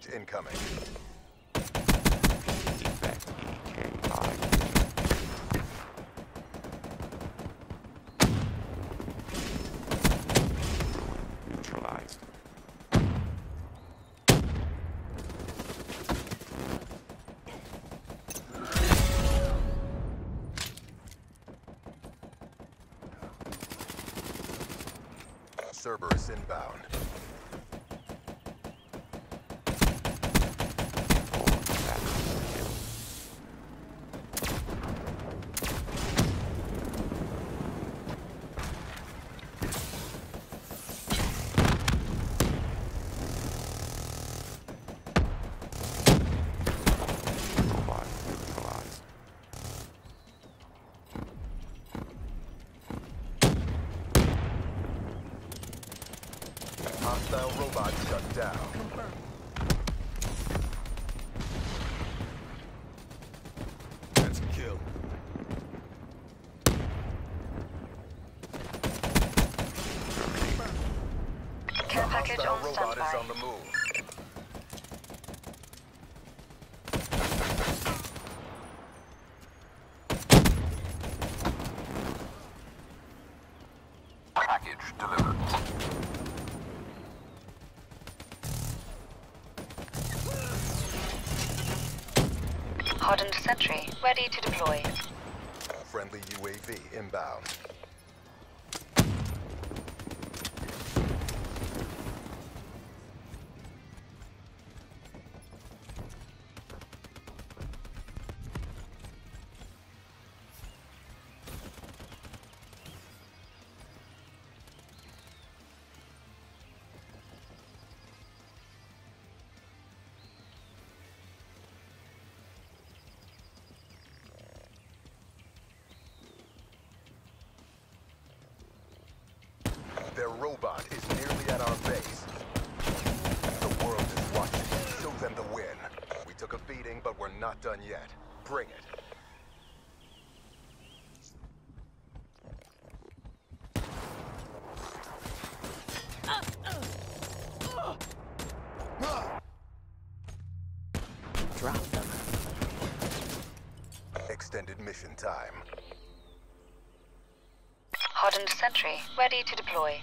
package incoming. Effect EK5. Ruin neutralized. Cerberus inbound. Four battles kill. Robot neutralized. Hostile robot shut down. That's a kill. Terminated. Care package on standby. on the move. Package delivered. Hardened sentry, ready to deploy. Friendly UAV inbound. Robot is nearly at our base. The world is watching. Show them the win. We took a beating, but we're not done yet. Bring it. Drop them. Extended mission time. Hardened sentry, ready to deploy.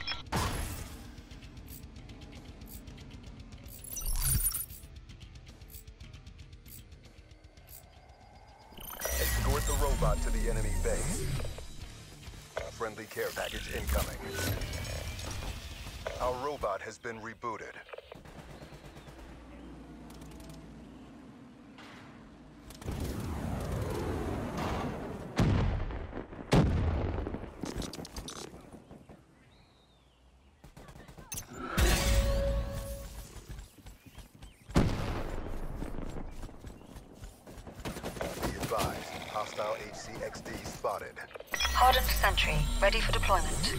Escort the robot to the enemy base. Friendly care package incoming. Our robot has been rebooted. HCXD spotted. Hardened sentry, ready for deployment.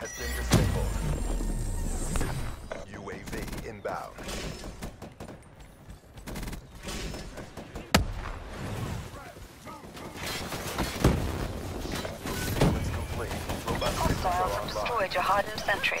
Has been disabled. UAV inbound. Hostiles destroyed your hardened sentry.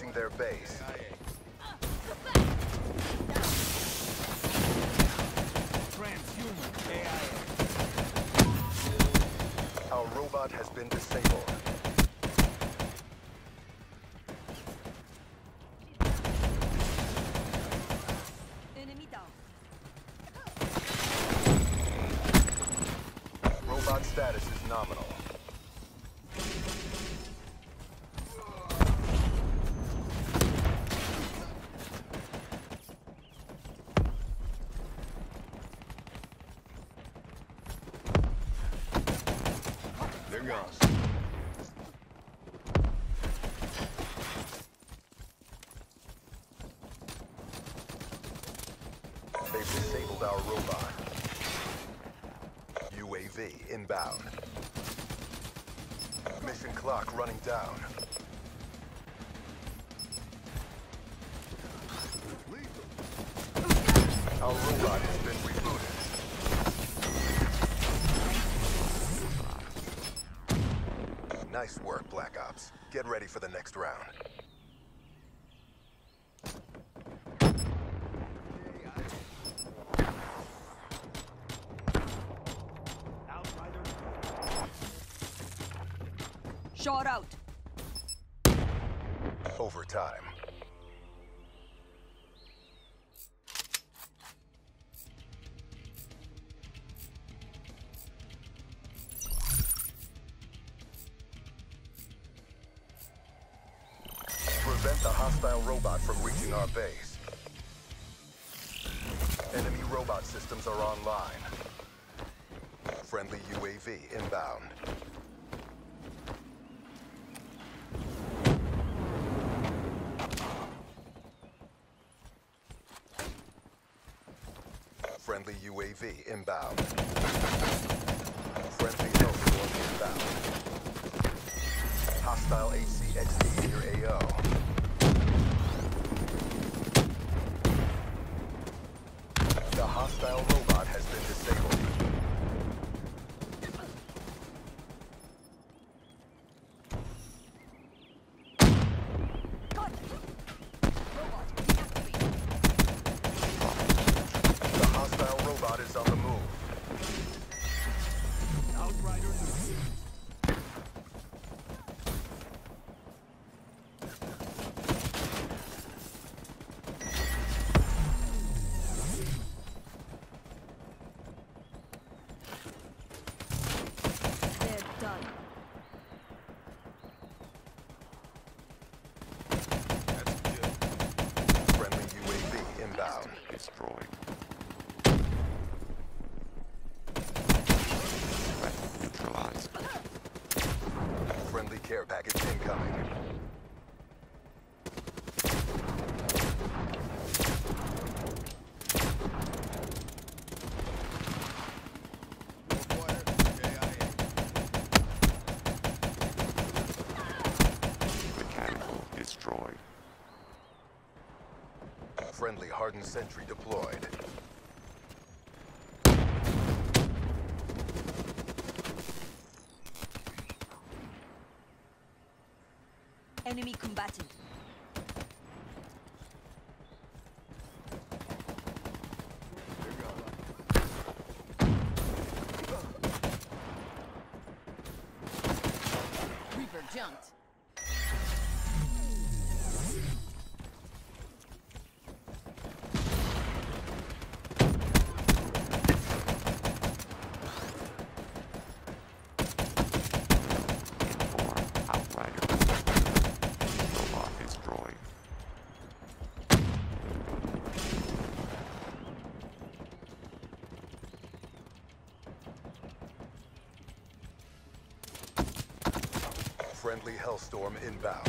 Approaching their base. Transhuman AI. Our robot has been disabled. Gone. They've disabled our robot. UAV inbound. Mission clock running down. Our robot has been rebooted. Get ready for the next round. Shot out. Overtime. Hostile robot from reaching our base. Enemy robot systems are online. Friendly UAV inbound. Friendly UAV inbound. Friendly Hellstorm inbound. Hostile HCXD near AO. Friendly hardened sentry deployed. Enemy combatant. Reaper jumped. Friendly Hellstorm inbound.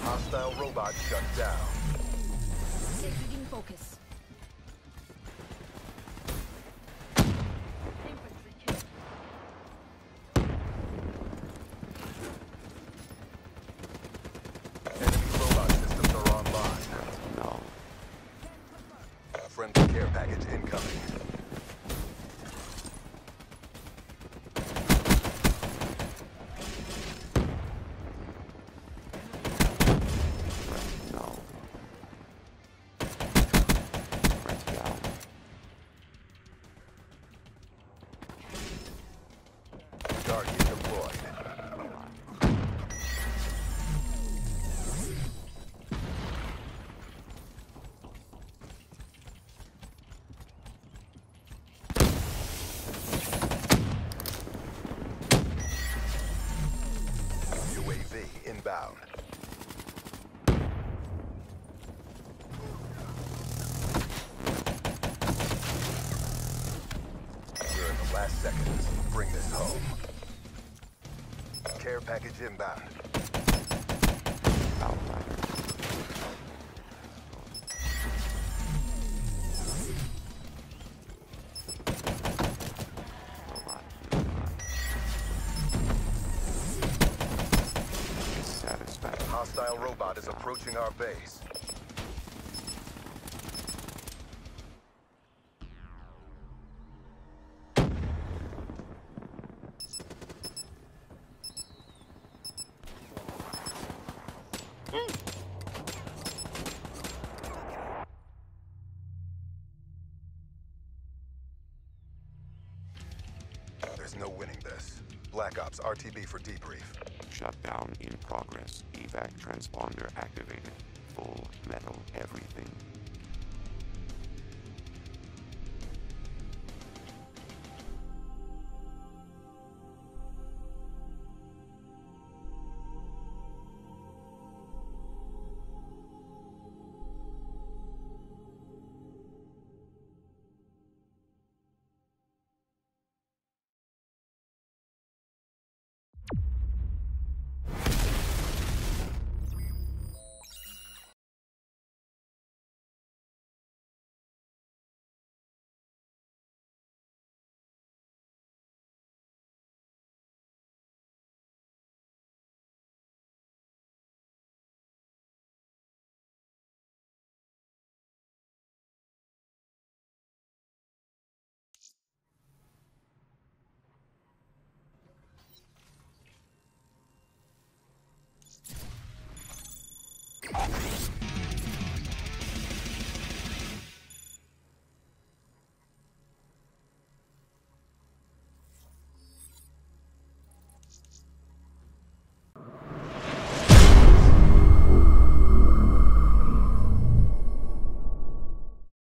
Hostile robot shut down. Executing focus. Package inbound. Outrider. Robot neutralized. Dissatisfaction. Hostile robot is approaching our base. There's no winning this. Black Ops RTB for debrief. Shutdown in progress. Evac transponder activated. Full metal everything.